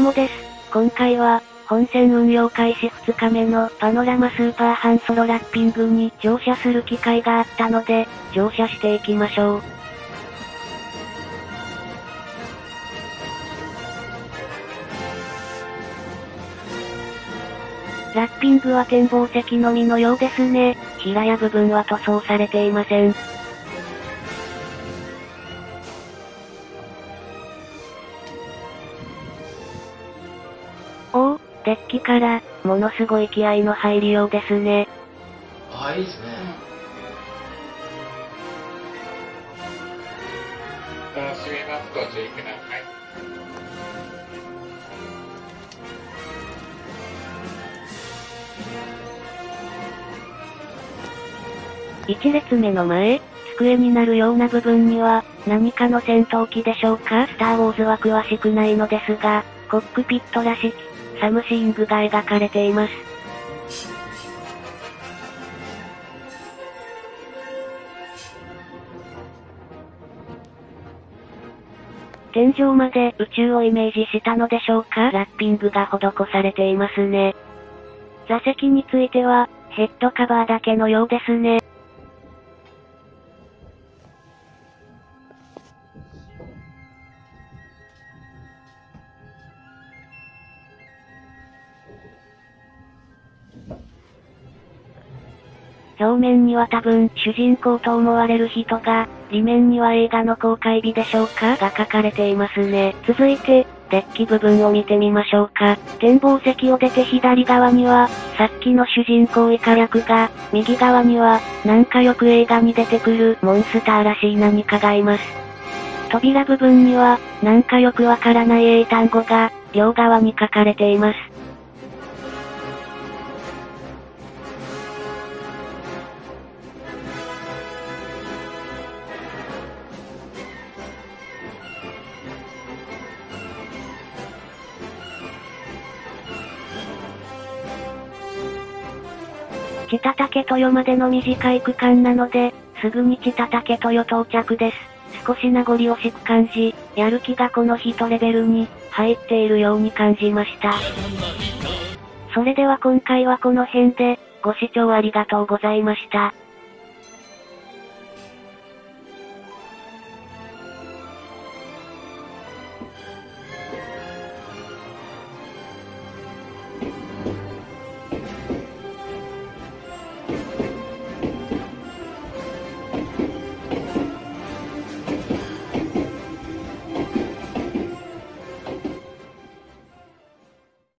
もです。今回は、本線運用開始2日目のパノラマスーパーハンソロラッピングに乗車する機会があったので、乗車していきましょう。ラッピングは展望席のみのようですね。平屋部分は塗装されていません。デッキから、ものすごい気合の入りようですね。ああ、いいですね。蓋を閉めますご注意ください。一列目の前、机になるような部分には、何かの戦闘機でしょうか？スターウォーズは詳しくないのですが、コックピットらしき、 something が描かれています。天井まで宇宙をイメージしたのでしょうか？ラッピングが施されていますね。座席については、ヘッドカバーだけのようですね。表面には多分、主人公と思われる人が、裏面には映画の公開日でしょうか？が書かれていますね。続いて、デッキ部分を見てみましょうか。展望席を出て左側には、さっきの主人公イカ役が、右側には、なんかよく映画に出てくるモンスターらしい何かがいます。扉部分には、なんかよくわからない英単語が、両側に書かれています。千田竹豊までの短い区間なので、すぐに千田竹豊到着です。少し名残惜しく感じ、やる気がこの人レベルに入っているように感じました。それでは今回はこの辺で、ご視聴ありがとうございました。